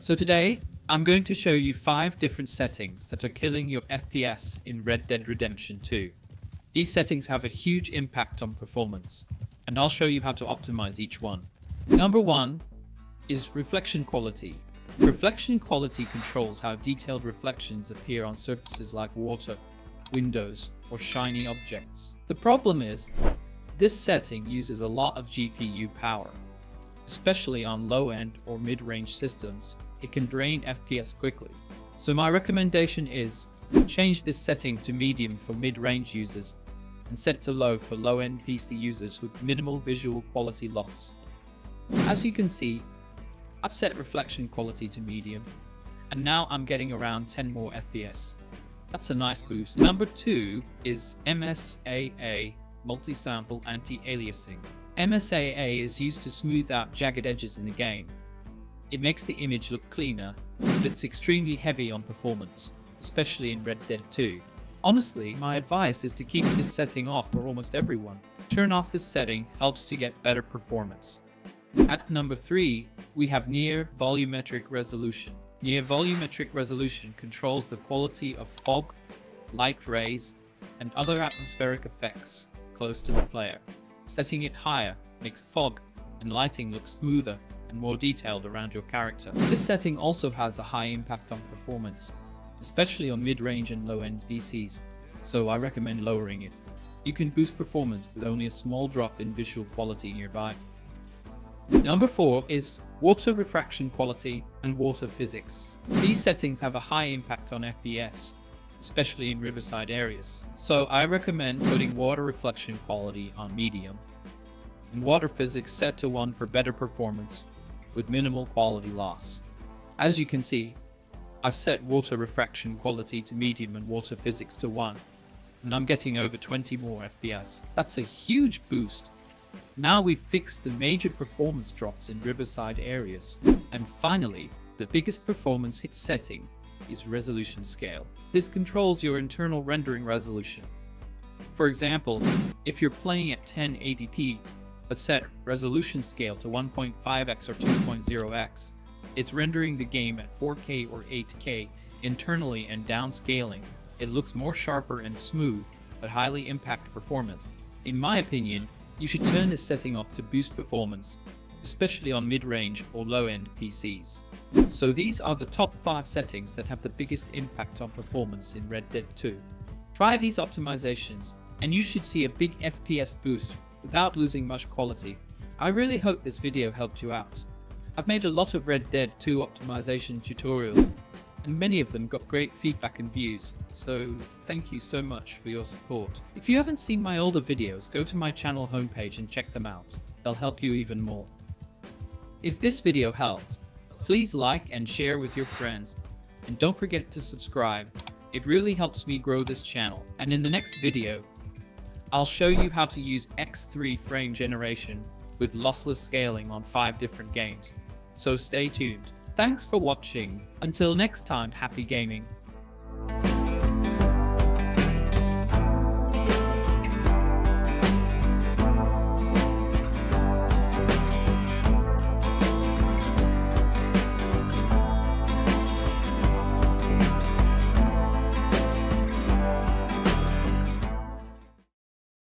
So today, I'm going to show you 5 different settings that are killing your FPS in Red Dead Redemption 2. These settings have a huge impact on performance, and I'll show you how to optimize each one. Number 1 is reflection quality. Reflection quality controls how detailed reflections appear on surfaces like water, windows, or shiny objects. The problem is, this setting uses a lot of GPU power, especially on low-end or mid-range systems it can drain FPS quickly. So my recommendation is change this setting to medium for mid-range users and set to low for low-end PC users with minimal visual quality loss. As you can see, I've set reflection quality to medium and now I'm getting around 10 more FPS. That's a nice boost. Number 2 is MSAA multi-sample anti-aliasing. MSAA is used to smooth out jagged edges in the game it makes the image look cleaner, but it's extremely heavy on performance, especially in Red Dead 2. Honestly, my advice is to keep this setting off for almost everyone. Turn off this setting helps to get better performance. At number 3, we have Near Volumetric Resolution. Near Volumetric Resolution controls the quality of fog, light rays, and other atmospheric effects close to the player. Setting it higher makes fog and lighting look smoother and more detailed around your character. This setting also has a high impact on performance, especially on mid-range and low-end PCs, so I recommend lowering it. You can boost performance with only a small drop in visual quality nearby. Number 4 is water refraction quality and water physics. These settings have a high impact on FPS, especially in riverside areas, so I recommend putting water reflection quality on medium and water physics set to 1 for better performance with minimal quality loss. As you can see, I've set water refraction quality to medium and water physics to 1, and I'm getting over 20 more FPS. That's a huge boost. Now we've fixed the major performance drops in riverside areas. And finally, the biggest performance hit setting is resolution scale. This controls your internal rendering resolution. For example, if you're playing at 1080p, but set resolution scale to 1.5x or 2.0x. It's rendering the game at 4K or 8K internally and downscaling. It looks more sharper and smooth, but highly impact performance. In my opinion, you should turn this setting off to boost performance, especially on mid-range or low-end PCs. So these are the top 5 settings that have the biggest impact on performance in Red Dead 2. Try these optimizations, and you should see a big FPS boost without losing much quality. I really hope this video helped you out. I've made a lot of Red Dead 2 optimization tutorials, and many of them got great feedback and views, so thank you so much for your support. If you haven't seen my older videos, go to my channel homepage and check them out. They'll help you even more. If this video helped, please like and share with your friends, and don't forget to subscribe. It really helps me grow this channel, and in the next video, I'll show you how to use X3 frame generation with lossless scaling on 5 different games. So stay tuned. Thanks for watching. Until next time, happy gaming.